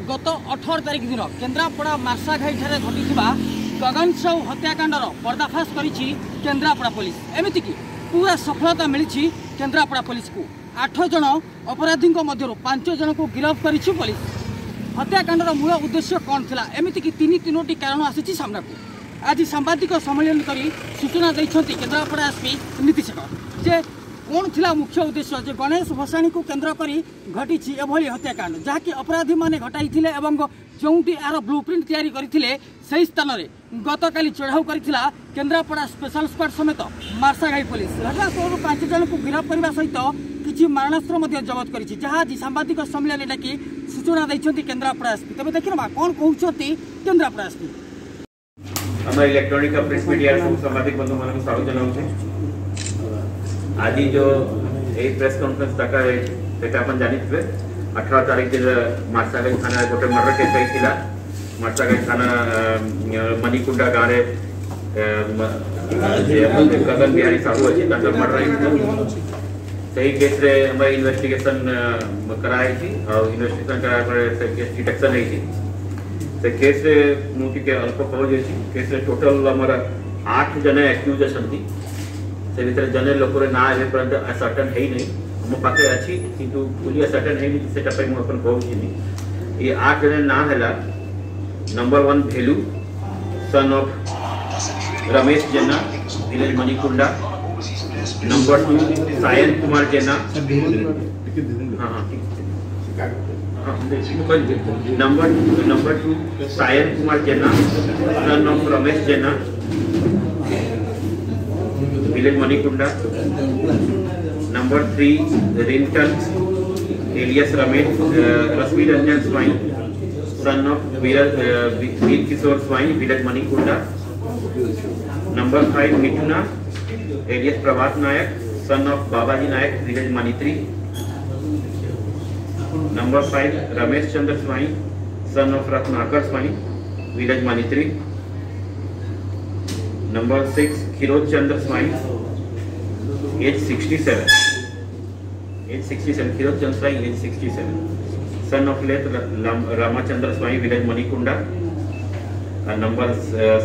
ଗତ ଅଠର ତାରିଖ ଦିନ କେନ୍ଦ୍ରାପଡ଼ା ମାର୍ଶାଘାଇଠାରେ ଘଟିଥିବା ଗଗନ ସାହୁ ହତ୍ୟାକାଣ୍ଡର ପର୍ଦ୍ଦାଫାଶ କରିଛି କେନ୍ଦ୍ରାପଡ଼ା ପୋଲିସ ଏମିତିକି ପୁରା ସଫଳତା ମିଳିଛି କେନ୍ଦ୍ରାପଡ଼ା ପୋଲିସକୁ ଆଠ ଜଣ ଅପରାଧୀଙ୍କ ମଧ୍ୟରୁ ପାଞ୍ଚ ଜଣଙ୍କୁ ଗିରଫ କରିଛି ପୋଲିସ ହତ୍ୟାକାଣ୍ଡର ମୂଳ ଉଦ୍ଦେଶ୍ୟ କ'ଣ ଥିଲା ଏମିତିକି ତିନି ତିନୋଟି କାରଣ ଆସିଛି ସାମ୍ନାକୁ ଆଜି ସାମ୍ବାଦିକ ସମ୍ମିଳନୀ କରି ସୂଚନା ଦେଇଛନ୍ତି କେନ୍ଦ୍ରାପଡ଼ା ଏସ୍ପି ନୀତି ଶେଖର ଯେ କ'ଣ ଥିଲା ମୁଖ୍ୟ ଉଦ୍ଦେଶ୍ୟ ଯେ ଗଣେଶ ଭସାଣୀକୁ କେନ୍ଦ୍ର କରି ଘଟିଛି ଏଭଳି ହତ୍ୟାକାଣ୍ଡ ଯାହାକି ଅପରାଧୀମାନେ ଘଟାଇଥିଲେ ଏବଂ ଯେଉଁଠି ଏହାର ବ୍ଲୁ ପ୍ରିଣ୍ଟ ତିଆରି କରିଥିଲେ ସେହି ସ୍ଥାନରେ ଗତକାଲି ଚଢ଼ାଉ କରିଥିଲା କେନ୍ଦ୍ରାପଡ଼ା ସ୍ପେଶାଲ ସ୍କ୍ୱାଡ୍ ସମେତ ମାର୍ଶାଘାଇ ପୋଲିସ ଘଟଣାସ୍ଥଳରୁ ପାଞ୍ଚ ଜଣଙ୍କୁ ଗିରଫ କରିବା ସହିତ କିଛି ମାରଣାସ୍ତ୍ର ମଧ୍ୟ ଜବତ କରିଛି ଯାହା ଆଜି ସାମ୍ବାଦିକ ସମ୍ମିଳନୀ ଡାକି ସୂଚନା ଦେଇଛନ୍ତି କେନ୍ଦ୍ରାପଡ଼ା ଏସ୍ପି ତେବେ ଦେଖିନେବା କ'ଣ କହୁଛନ୍ତି କେନ୍ଦ୍ରାପଡ଼ା ଏସ୍ପି ଆମ ଇଲେକ୍ଟ୍ରୋନିକ ପ୍ରିଣ୍ଟ ମିଡିଆ ସବୁ ସାମ୍ବାଦିକ ବନ୍ଧୁମାନଙ୍କୁ ସ୍ୱାଗତ ଜଣାଉଛି। ଆଜି ଯୋଉ ଏଇ ପ୍ରେସ୍ କନଫରେନ୍ସ ଡାକା ଯାଇଛି ସେଟା ଆପଣ ଜାଣିଥିବେ ଅଠର ତାରିଖ ଦିନ ମାର୍ଶାଗାଇ ଥାନାରେ ଗୋଟେ ମର୍ଡର କେସ୍ ହେଇଥିଲା ମାର୍ଶାଗାଇ ଥାନା ମଣିକୁଣ୍ଡା ଗାଁରେ ଗଗନ ବିହାରୀ ସାହୁ ଅଛି ତାଙ୍କର ମର୍ଡର ହେଇଥିଲା ସେହି କେସ୍ରେ ଆମର ଇନଭେଷ୍ଟିଗେସନ କରାହେଇଛି ଆଉ ଇନଭେଷ୍ଟିଗେସନ କରା ପରେ ସେ କେସ୍ ଡିଟେକ୍ସନ ହେଇଛି ସେ କେସ୍ରେ ମୁଁ ଟିକେ ଅଳ୍ପ କହୁଯାଇଛି କେସ୍ରେ ଟୋଟାଲ ଆମର ଆଠ ଜଣ ଆକ୍ୟୁଜ୍ ଅଛନ୍ତି ସେ ଭିତରେ ଜଣେ ଲୋକର ନାଁ ଏବେ ପର୍ଯ୍ୟନ୍ତ ସର୍ଟନ୍ ହେଇନି ମୋ ପାଖରେ ଅଛି କିନ୍ତୁ ପୁଲିଆ ସର୍ଟନ୍ ହେଇନି ସେଟା ପାଇଁ ମୁଁ ଆପଣ କହୁଛିନି ଏ ଆଠ ଜଣ ନାଁ ହେଲା number one Bhelu son of Ramesh Jena village Manikunda number two Sayan Kumar Jena ହଁ ହଁ ठीक number number two Sayan Kumar Jena son of Ramesh Jena village Manikunda number three Rintal alias Ramesh Rashmi Ranjan Swain son of Bir Bir Kishore Swain village Manikunda number five Mithuna alias Prabhat Nayak son of Babaji Nayak village Manitri Number five, Ramesh Chandra Swami, son of Ratnakar Swami, village Manitri. Number six, Kirot Chandra Swami, son of late Ramchandra Swain village Manikunda number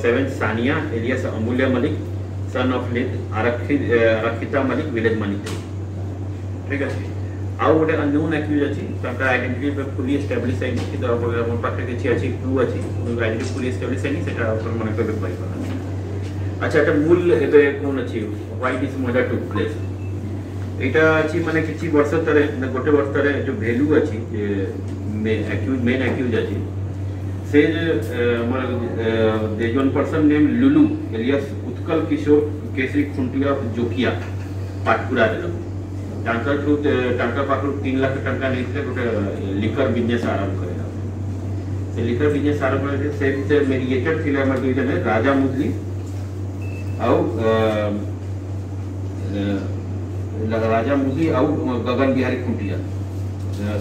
seven Sania alias Amulya Malik son of late Arakshita Malik village Manikunda ठीक है आउ गोटे नून एक्ज अच्छी identity fully establish है कि मो पाखे किसी अच्छी क्लू अच्छी आईडेंट फुली एस्टाब्लीश है मन करेंगे ପାଇପାରନ୍ତି ଆଚ୍ଛା ଏଟା ମୂଲ ଏବେ କ'ଣ ଅଛି why this murder took place ଏଇଟା ଅଛି ମାନେ କିଛି ବର୍ଷ ତଳେ ଗୋଟେ ବର୍ଷ ତଳେ ଯୋଉ ଭ୍ୟାଲୁ ଅଛି ଯେ ଆକ୍ୟୁଜ୍ ମେନ୍ ଆକ୍ୟୁଜ୍ ଅଛି ସେ ଯେ ଆମର there is one person named Lulu alias Utkal କିଶୋର କେଶରୀ ଖୁଣ୍ଟିଆ ଜୋକିଆ ପାଟକୁରାରେ ତାଙ୍କଠୁ ତାଙ୍କ ପାଖରୁ ତିନି ଲକ୍ଷ ଟଙ୍କା ନେଇଥିଲେ ଗୋଟେ ଲିକର ବିଜନେସ୍ ଆରମ୍ଭ କରିବା ସେ ଲିକର ବିଜନେସ୍ ଆରମ୍ଭ କରିଥିଲେ ସେ ଭିତରେ ମେଡିଏଟର ଥିଲେ ଆମର ଦୁଇ ଜଣ ରାଜା ମୁଦଲି राजा मुरली और गगन बिहारी खुंटिया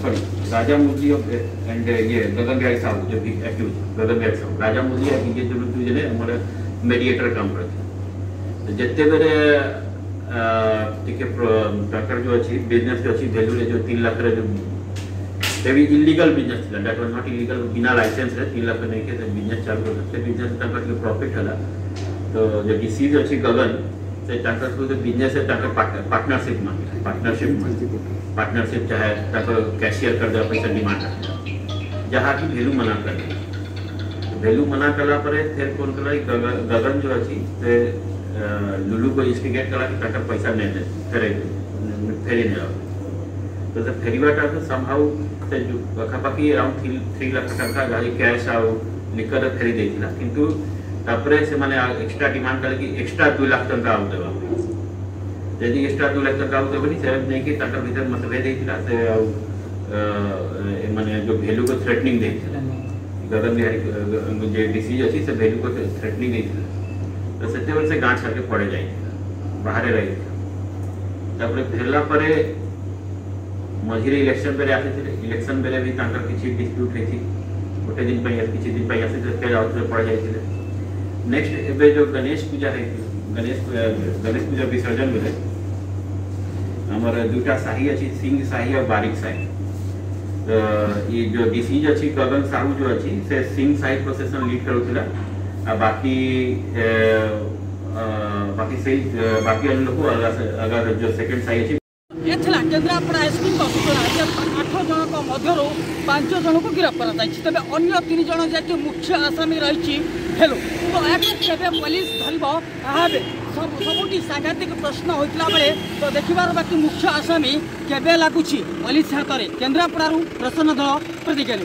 सॉरी राजा मुरली एंड ये गगन बिहारी साहू जब एक्यूज गगन बिहारी साहू राजा मुरली है इनके ज़रूरत जब जने हमारे मेडिएटर काम करते हैं तो जितने मेरे ठीक है डॉक्टर जो अच्छी बिज़नेस जो अच्छी वैल्यू है जो तीन लाख जो તે બી ઇલીગલ બિઝનેસ થયેલા ડેટ नॉट इलीगल बिना लाइसेंस है तीन लाख લાખ के बिज़नेस चालू ચાલુ કરતા તે બિઝનેસ તક પ્રોફિટ હલા तो जब डिसीज अच्छी गगन से ताकर तो बिज़नेस तो है ताकर पार्टनरशिप मांगे पार्टनरशिप मांगे। पार्टनरशिप चाहे ताकर कैशियर कर दे पैसा डिमांड कर जहाँ की वैल्यू मना कर वैल्यू मना कला पर फिर कौन कला गगन, गगन जो अच्छी तो लुलू को इसके गेट करा कि ताकर पैसा नहीं दे करे फेरी नहीं आओ। तो जब फेरी तो से जो पखापाखी अराउंड थ्री लाख टका गाड़ी कैश आओ निकल फेरी किंतु ଦେଇଥିଲା କିନ୍ତୁ ତାପରେ ସେମାନେ ଏକ୍ସଟ୍ରା ଡିମାଣ୍ଡ କଲେ କି ଏକ୍ସଟ୍ରା ଦୁଇ ଲାଖ ଟଙ୍କା ଆଉ ଦେବା ଯଦି ଏକ୍ସଟ୍ରା ଦୁଇ ଲାଖ ଟଙ୍କା ଆଉ ଦେବନି ସେ ନେଇକି ତାଙ୍କର ଭିତରେ ମତଭେଦ ହେଇଥିଲା ସେ ଆଉ ମାନେ ଯୋଉ ଭ୍ୟାଲୁକୁ ଥ୍ରେଟନିଂ ଦେଇଥିଲା ଗଗନ ବିହାରୀ ଯେ ଡିସିଜ୍ ଅଛି ସେ ଭ୍ୟାଲୁକୁ ଥ୍ରେଟନିଂ ଦେଇଥିଲା ତ ସେତେବେଳେ ସେ ଗାଁ ଛାଡ଼ିକି ପଳେଇ ଯାଇଥିଲା ବାହାରେ ରହିଥିଲା ତାପରେ ଫେରିଲା ପରେ ମଝିରେ ଇଲେକ୍ସନ ବେଳେ ଆସିଥିଲେ ଇଲେକ୍ସନ ବେଳେ ବି ତାଙ୍କର କିଛି ଡିସ୍ପ୍ୟୁଟ୍ ହେଇଛି ଗୋଟେ ଦିନ ପାଇଁ କିଛି ଦିନ ପାଇଁ ଆସିଥିଲେ ଫେର ଆଉଥରେ ପଳେଇ ଯାଇଥିଲେ नेक्स्ट जो गणेश पूजा है गणेश गणेश पूजा विसर्जन भेलै हमर दूटा शाही अछि सिंह शाही और बारीक तो ये जो डिसीज अछि गगन साहू जो अछि से सिंह शाही प्रोसेसन लीड करूला आ बाकी ए, आ, बाकी से बाकी अन्य लोग अगर अगर जो सेकंड शाही अछि এছাড়া কেন্দ্রাপড়া এসপি সূচনা যে আঠ জনক মধ্যরু পাঁচ জনক গিরফ করা যাই তবে অন্য তিন জন যে मुख्य आसामी রয়েছে ହେଲୁ ତ ଏହାକୁ କେବେ ପୋଲିସ ଧରିବ ତାହା ଏବେ ସବୁ ସବୁଠି ସାଂଘାତିକ ପ୍ରଶ୍ନ ହୋଇଥିଲା ବେଳେ ତ ଦେଖିବାର ବାକି ମୁଖ୍ୟ ଆସାମୀ କେବେ ଲାଗୁଛି ପୋଲିସ ହାତରେ କେନ୍ଦ୍ରାପଡ଼ାରୁ ପ୍ରସନ୍ନ ଦଳ ପ୍ରତିଜ୍ଞା